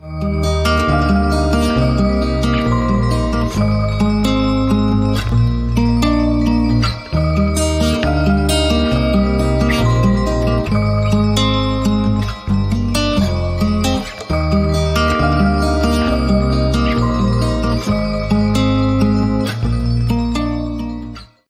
you